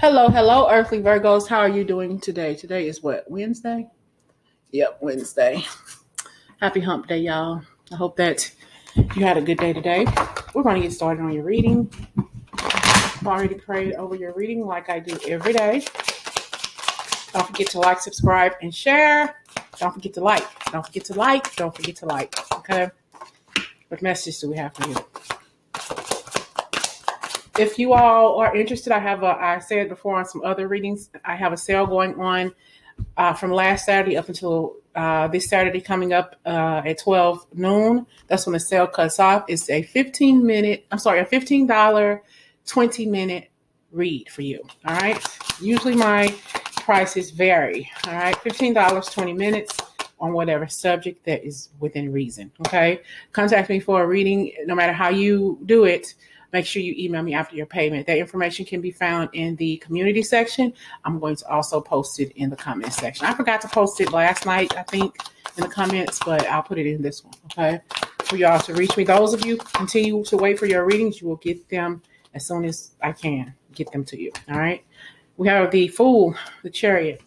Hello, hello, earthly Virgos. How are you doing today? Today is what? Wednesday? Yep, Wednesday. Happy hump day, y'all. I hope that you had a good day today. We're going to get started on your reading. I've already prayed over your reading like I do every day. Don't forget to like, subscribe, and share. Don't forget to like. Don't forget to like. Don't forget to like. Okay? What message do we have for you? If you all are interested, I have a, I said before on some other readings, I have a sale going on uh, from last Saturday up until uh, this Saturday coming up uh, at 12 noon. That's when the sale cuts off. It's a 15 minute, I'm sorry, a $15, 20 minute read for you. All right. Usually my prices vary. All right. $15, 20 minutes on whatever subject that is within reason. Okay. Contact me for a reading, no matter how you do it make sure you email me after your payment. That information can be found in the community section. I'm going to also post it in the comments section. I forgot to post it last night, I think, in the comments, but I'll put it in this one, okay? For y'all to reach me. Those of you continue to wait for your readings, you will get them as soon as I can get them to you, all right? We have the Fool, the Chariot.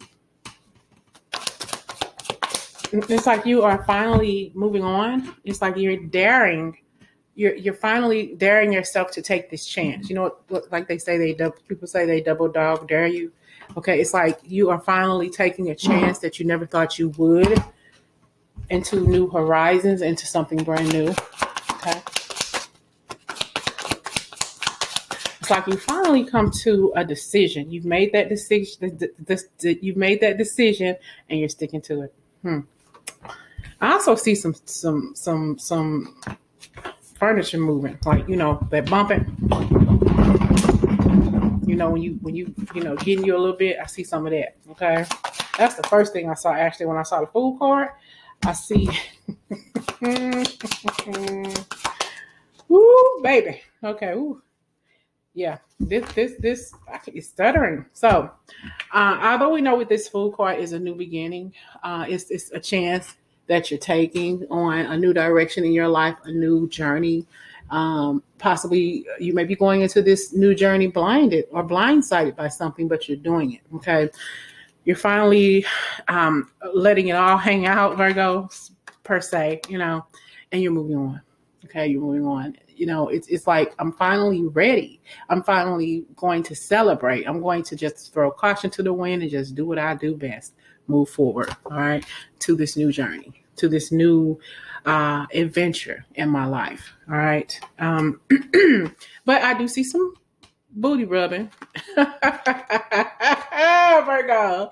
It's like you are finally moving on. It's like you're daring you're you're finally daring yourself to take this chance. You know, like they say, they people say they double dog dare you. Okay, it's like you are finally taking a chance that you never thought you would into new horizons, into something brand new. Okay. It's like you finally come to a decision. You've made that decision. This, this, you've made that decision, and you're sticking to it. Hmm. I also see some some some some furniture moving, like you know that bumping. You know when you when you you know getting you a little bit, I see some of that. Okay, that's the first thing I saw actually when I saw the Fool card. I see. Ooh, baby. Okay. Ooh. Yeah. This this this is stuttering. So, uh, although we know with this Fool card is a new beginning, uh, it's it's a chance that you're taking on a new direction in your life, a new journey. Um, possibly you may be going into this new journey blinded or blindsided by something, but you're doing it. Okay. You're finally um, letting it all hang out, Virgo, per se, you know, and you're moving on. Okay. You're moving on. You know, it's, it's like I'm finally ready. I'm finally going to celebrate. I'm going to just throw caution to the wind and just do what I do best move forward, all right, to this new journey, to this new uh, adventure in my life, all right. Um, but I do see some booty rubbing. Virgo.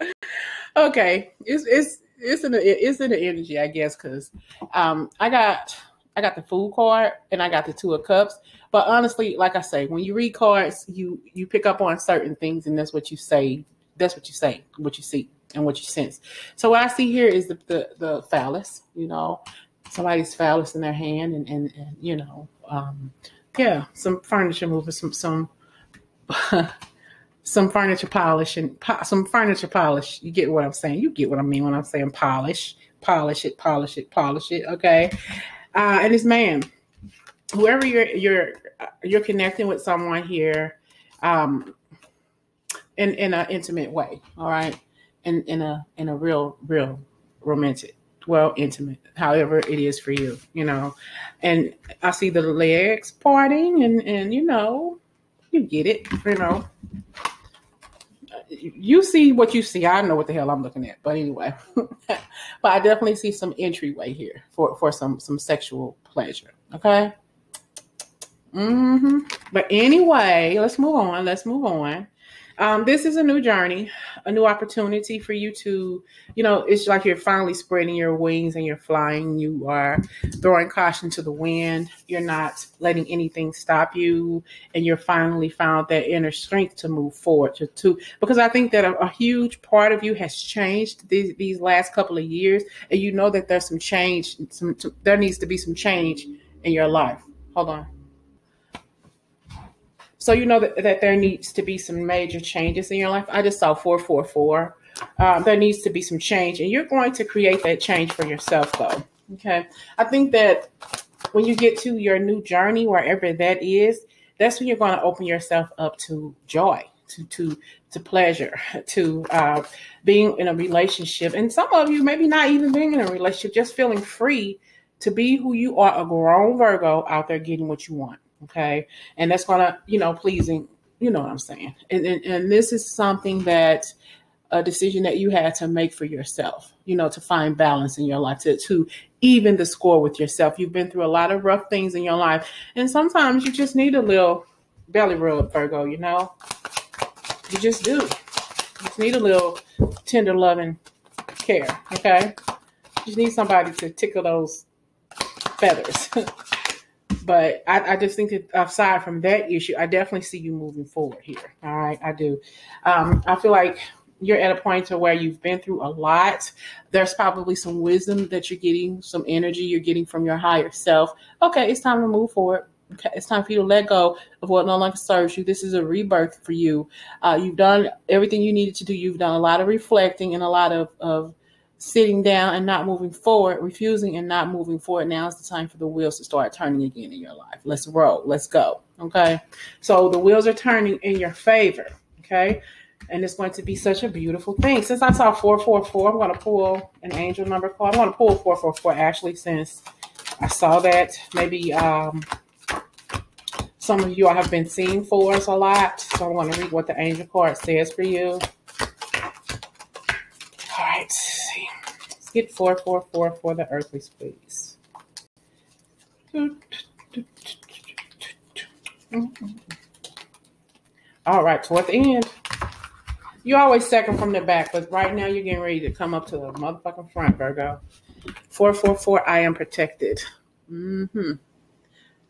Okay, it's it's it's in the it's in the energy, I guess, because um, I got I got the Fool card and I got the two of cups. But honestly, like I say, when you read cards, you you pick up on certain things, and that's what you say. That's what you say. What you see and what you sense. So what I see here is the the, the phallus, you know, somebody's phallus in their hand, and and, and you know, um, yeah, some furniture moving, some some. some furniture polish and po- some furniture polish. You get what I'm saying. You get what I mean when I'm saying polish, polish it, polish it, polish it. Okay. Uh, and this man, whoever you're you're you're connecting with someone here, um, in in an intimate way. All right in, in a in a real real romantic well intimate however it is for you you know? And i see the legs parting and and you know you get it you know? You see what you see. I know what the hell i'm looking at but anyway. But i definitely see some entryway here for for some some sexual pleasure okay? Mm-hmm. But anyway let's move on let's move on um, this is a new journey, a new opportunity for you to, you know, it's like you're finally spreading your wings and you're flying. You are throwing caution to the wind. You're not letting anything stop you, and you're finally found that inner strength to move forward. To, to because I think that a, a huge part of you has changed these, these last couple of years, and you know that there's some change. Some, there needs to be some change in your life. Hold on. So you know that, that there needs to be some major changes in your life. I just saw 444. Um, there needs to be some change, and you're going to create that change for yourself, though. Okay. I think that when you get to your new journey, wherever that is, that's when you're going to open yourself up to joy, to to to pleasure, to uh, being in a relationship, and some of you maybe not even being in a relationship, just feeling free to be who you are, a grown Virgo out there getting what you want. Okay, and that's gonna you know pleasing. You know what I'm saying, and, and, and this is something that a decision that you had to make for yourself, you know, to find balance in your life, to, to even the score with yourself. You've been through a lot of rough things in your life, and sometimes you just need a little belly rub, Virgo, you know? You just do. You just need a little tender loving care, okay? You just need somebody to tickle those feathers. but I, I, just think that aside from that issue, I definitely see you moving forward here. All right, I do. Um, I feel like you're at a point to where you've been through a lot. There's probably some wisdom that you're getting, some energy you're getting from your higher self. Okay, it's time to move forward. Okay, it's time for you to let go of what no longer serves you. This is a rebirth for you. Uh, you've done everything you needed to do. You've done a lot of reflecting and a lot of, of sitting down and not moving forward, refusing and not moving forward. Now is the time for the wheels to start turning again in your life. Let's roll. Let's go. Okay. So the wheels are turning in your favor. Okay and it's going to be such a beautiful thing. Since I saw 444, I'm going to pull an angel number card. I want to pull 444 actually since I saw that. Maybe um, some of you I have been seeing fours a lot. So I'm going to read what the angel card says for you. All right, let's see. Let's get 444 for the Earthly, please. All right, toward the end. You always second from the back, but right now you're getting ready to come up to the motherfucking front, Virgo. 444, I am protected. Mm-hmm.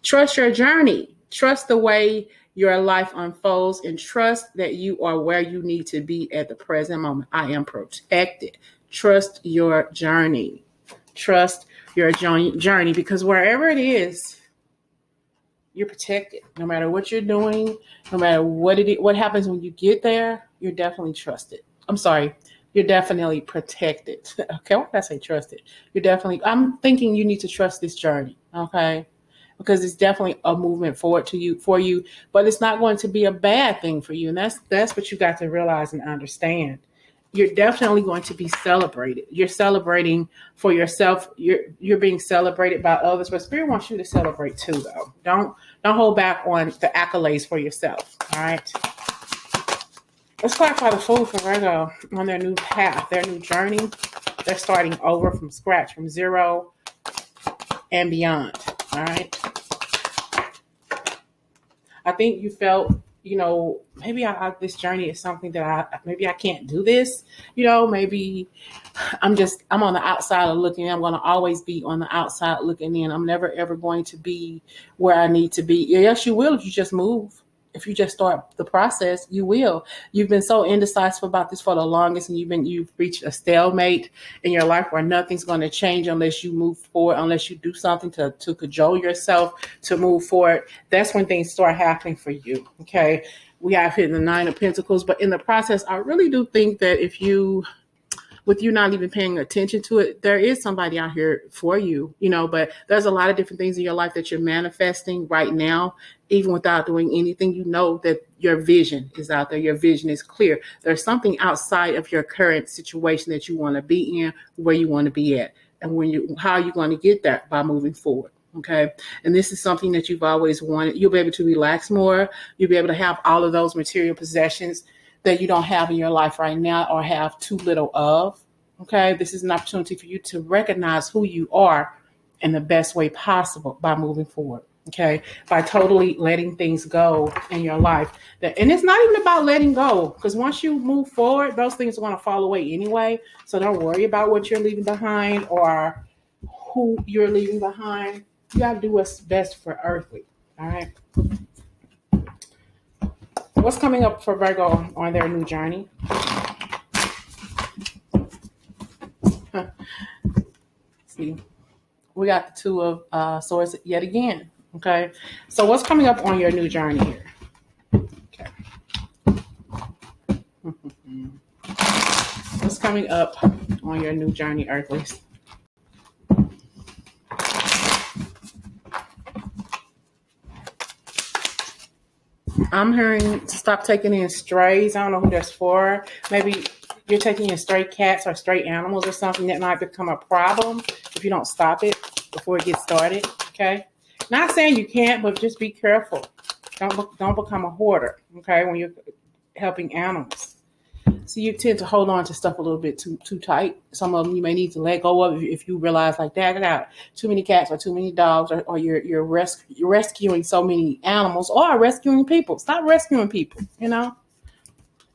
Trust your journey. Trust the way your life unfolds and trust that you are where you need to be at the present moment. I am protected. Trust your journey. Trust your journey because wherever it is, you're protected. No matter what you're doing, no matter what it what happens when you get there, you're definitely trusted. I'm sorry, you're definitely protected. okay, why did I say trusted? You're definitely. I'm thinking you need to trust this journey. Okay, because it's definitely a movement forward to you for you, but it's not going to be a bad thing for you, and that's that's what you got to realize and understand you're definitely going to be celebrated. You're celebrating for yourself. You're you're being celebrated by others, but Spirit wants you to celebrate too, though. Don't don't hold back on the accolades for yourself. All right. Let's clarify the Fool for Virgo on their new path, their new journey. They're starting over from scratch, from zero and beyond. All right. I think you felt you know, maybe I, I, this journey is something that I maybe I can't do this. You know, maybe I'm just I'm on the outside of looking. I'm going to always be on the outside looking in. I'm never ever going to be where I need to be. Yes, you will if you just move if you just start the process, you will. You've been so indecisive about this for the longest, and you've been you've reached a stalemate in your life where nothing's going to change unless you move forward, unless you do something to to cajole yourself to move forward. That's when things start happening for you. Okay, we have hit the nine of pentacles, but in the process, I really do think that if you with you not even paying attention to it, there is somebody out here for you, you know, but there's a lot of different things in your life that you're manifesting right now, even without doing anything. You know that your vision is out there, your vision is clear. There's something outside of your current situation that you want to be in, where you want to be at. And when you how you're you going to get that by moving forward? Okay. And this is something that you've always wanted. You'll be able to relax more. You'll be able to have all of those material possessions that you don't have in your life right now or have too little of. Okay, this is an opportunity for you to recognize who you are in the best way possible by moving forward. Okay, by totally letting things go in your life. And it's not even about letting go because once you move forward, those things are going to fall away anyway. So don't worry about what you're leaving behind or who you're leaving behind. You got to do what's best for earthly. All right. What's coming up for Virgo on their new journey? See, we got the two of uh, swords yet again. Okay, so what's coming up on your new journey here? Okay, what's coming up on your new journey, Earthlies? I'm hearing to stop taking in strays. I don't know who that's for. Maybe you're taking in stray cats or stray animals or something that might become a problem if you don't stop it before it gets started. Okay. Not saying you can't, but just be careful. Don't don't become a hoarder. Okay, when you're helping animals. So you tend to hold on to stuff a little bit too too tight. Some of them you may need to let go of if you realize like that out too many cats or too many dogs or, or you're you're, res- you're rescuing so many animals or rescuing people. Stop rescuing people. You know,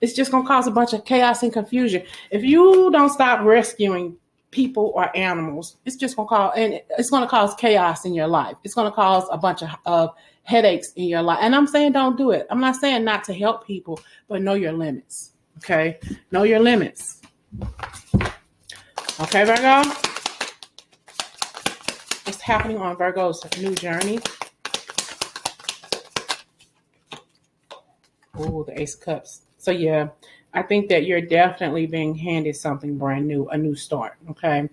it's just gonna cause a bunch of chaos and confusion. If you don't stop rescuing people or animals, it's just gonna cause and it's gonna cause chaos in your life. It's gonna cause a bunch of, of headaches in your life. And I'm saying don't do it. I'm not saying not to help people, but know your limits. Okay. Know your limits. Okay, Virgo. What's happening on Virgo's new journey? Oh, the Ace of Cups. So yeah, I think that you're definitely being handed something brand new, a new start. Okay.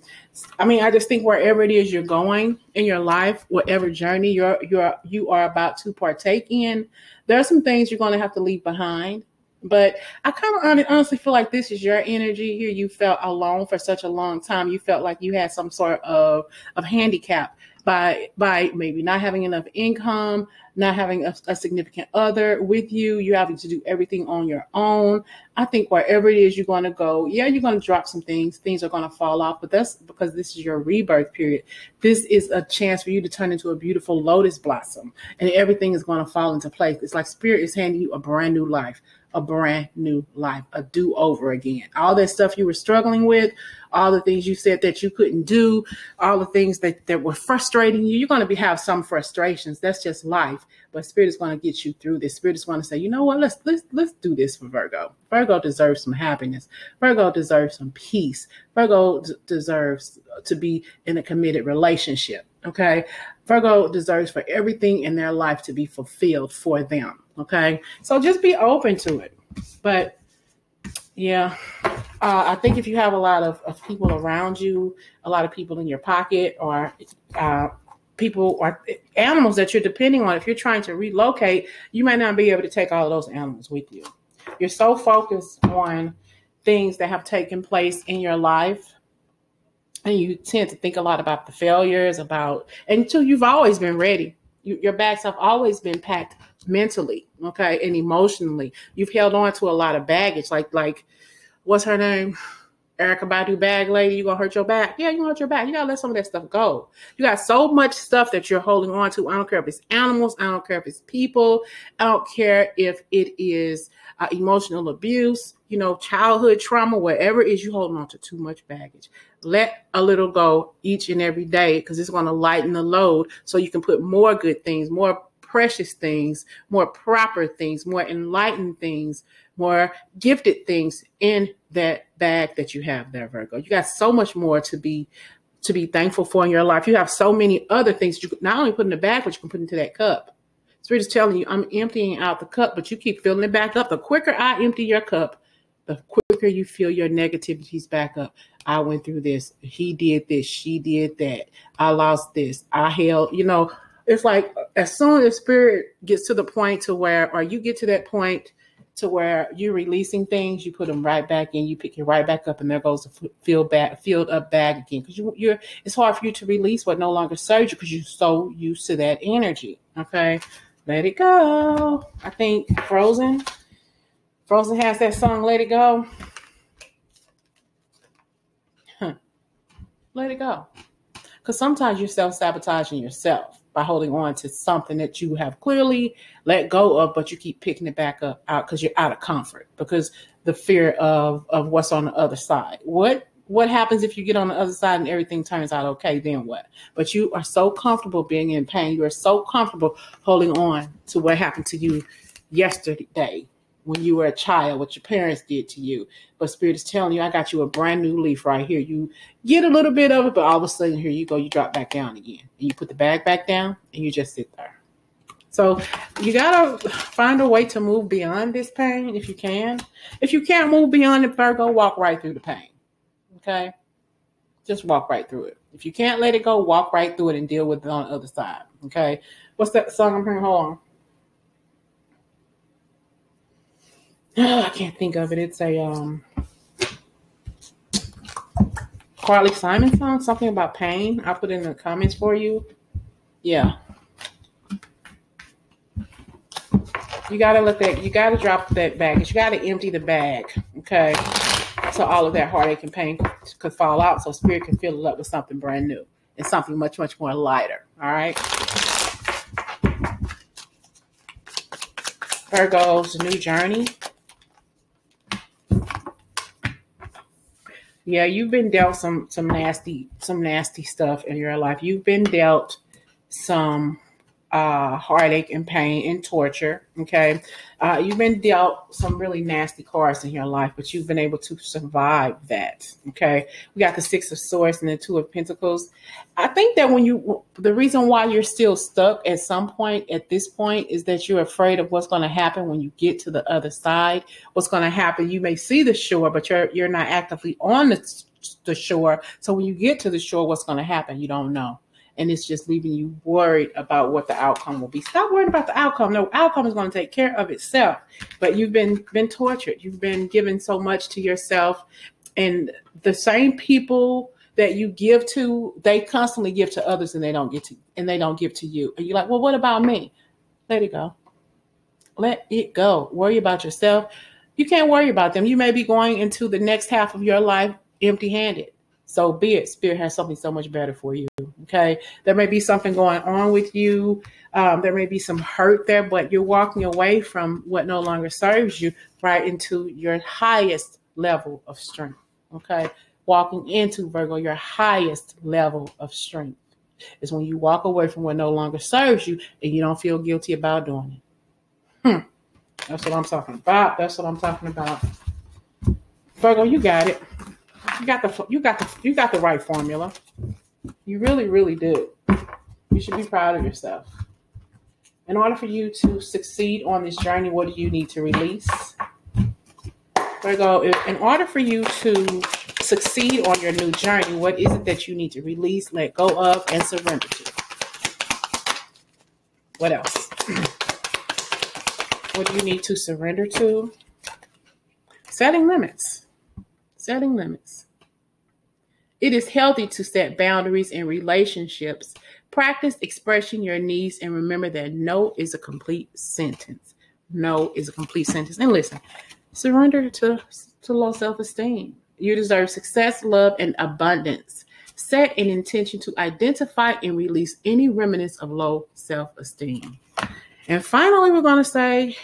I mean, I just think wherever it is you're going in your life, whatever journey you're you're you are about to partake in, there are some things you're going to have to leave behind. But I kind of honestly feel like this is your energy here. You felt alone for such a long time. You felt like you had some sort of of handicap by by maybe not having enough income, not having a, a, significant other with you, you're having to do everything on your own. I think wherever it is you're going to go, yeah, you're going to drop some things. Things are going to fall off, but that's because this is your rebirth period. This is a chance for you to turn into a beautiful lotus blossom, and everything is going to fall into place. It's like spirit is handing you a brand new life, a brand new life, a do over again. All that stuff you were struggling with, all the things you said that you couldn't do, all the things that, that were frustrating you, you're going to be have some frustrations. That's just life. But Spirit is going to get you through this. Spirit is going to say, you know what? Let's let's let's do this for Virgo. Virgo deserves some happiness. Virgo deserves some peace. Virgo d- deserves to be in a committed relationship. Okay. Virgo deserves for everything in their life to be fulfilled for them. Okay. So just be open to it. But yeah, uh, I think if you have a lot of, of people around you, a lot of people in your pocket, or uh, people or animals that you're depending on, if you're trying to relocate, you might not be able to take all of those animals with you. You're so focused on things that have taken place in your life and you tend to think a lot about the failures about until you've always been ready you, your bags have always been packed mentally okay and emotionally you've held on to a lot of baggage like like what's her name Erykah Badu bag lady, you gonna hurt your back. Yeah, you gonna hurt your back. You gotta let some of that stuff go. You got so much stuff that you're holding on to. I don't care if it's animals. I don't care if it's people. I don't care if it is uh, emotional abuse, you know, childhood trauma, whatever it is you holding on to too much baggage. Let a little go each and every day because it's gonna lighten the load so you can put more good things, more precious things, more proper things, more enlightened things more gifted things in that bag that you have there, Virgo. You got so much more to be to be thankful for in your life. You have so many other things you could not only put in the bag, but you can put into that cup. Spirit is telling you, I'm emptying out the cup, but you keep filling it back up. The quicker I empty your cup, the quicker you feel your negativities back up. I went through this. He did this. She did that. I lost this. I held, you know, it's like as soon as spirit gets to the point to where, or you get to that point to where you're releasing things, you put them right back in, you pick it right back up, and there goes the filled back, filled up bag again. Because you, you're, it's hard for you to release what no longer serves you because you're so used to that energy. Okay, let it go. I think Frozen, Frozen has that song, "Let It Go." Let it go. Because sometimes you're self sabotaging yourself by holding on to something that you have clearly let go of, but you keep picking it back up out because you're out of comfort because the fear of of what's on the other side. What what happens if you get on the other side and everything turns out okay? Then what? But you are so comfortable being in pain. You are so comfortable holding on to what happened to you yesterday when you were a child, what your parents did to you. But Spirit is telling you, I got you a brand new leaf right here. You get a little bit of it, but all of a sudden, here you go, you drop back down again. And you put the bag back down and you just sit there. So you gotta find a way to move beyond this pain if you can. If you can't move beyond it, Virgo, walk right through the pain. Okay? Just walk right through it. If you can't let it go, walk right through it and deal with it on the other side. Okay? What's that song I'm hearing? Hold on. I can't think of it. It's a um Carly Simon song, something about pain. I'll put it in the comments for you. Yeah. You gotta let that you gotta drop that baggage. You gotta empty the bag. Okay. So all of that heartache and pain could fall out so spirit can fill it up with something brand new and something much, much more lighter. All right. Virgo's new journey. Yeah, you've been dealt some some nasty some nasty stuff in your life. You've been dealt some uh, heartache and pain and torture. Okay. Uh, you've been dealt some really nasty cards in your life, but you've been able to survive that. Okay. We got the Six of Swords and the Two of Pentacles. I think that when you, the reason why you're still stuck at some point at this point is that you're afraid of what's going to happen when you get to the other side. What's going to happen? You may see the shore, but you're, you're not actively on the, the shore. So when you get to the shore, what's going to happen? You don't know and it's just leaving you worried about what the outcome will be. Stop worrying about the outcome. No outcome is going to take care of itself. But you've been been tortured. You've been given so much to yourself, and the same people that you give to, they constantly give to others, and they don't get to, and they don't give to you. And you're like, well, what about me? Let it go. Let it go. Worry about yourself. You can't worry about them. You may be going into the next half of your life empty handed. So be it. Spirit has something so much better for you. Okay. There may be something going on with you. Um, there may be some hurt there, but you're walking away from what no longer serves you right into your highest level of strength. Okay. Walking into Virgo, your highest level of strength is when you walk away from what no longer serves you and you don't feel guilty about doing it. Hmm. That's what I'm talking about. That's what I'm talking about. Virgo, you got it. You got the you got the you got the right formula. You really, really do. You should be proud of yourself. In order for you to succeed on this journey, what do you need to release? Virgo, in order for you to succeed on your new journey, what is it that you need to release, let go of, and surrender to? What else? what do you need to surrender to? Setting limits. Setting limits. It is healthy to set boundaries in relationships. Practice expressing your needs and remember that no is a complete sentence. No is a complete sentence. And listen, surrender to, to low self esteem. You deserve success, love, and abundance. Set an intention to identify and release any remnants of low self esteem. And finally, we're going to say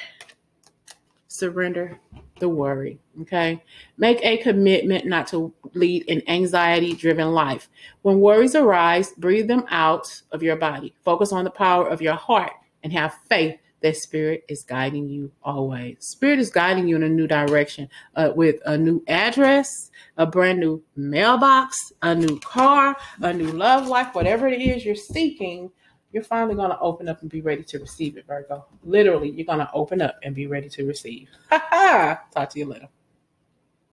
surrender the worry. Okay. Make a commitment not to lead an anxiety driven life. When worries arise, breathe them out of your body. Focus on the power of your heart and have faith that spirit is guiding you always. Spirit is guiding you in a new direction uh, with a new address, a brand new mailbox, a new car, a new love life, whatever it is you're seeking you're finally going to open up and be ready to receive it, Virgo. Literally, you're going to open up and be ready to receive. Talk to you later.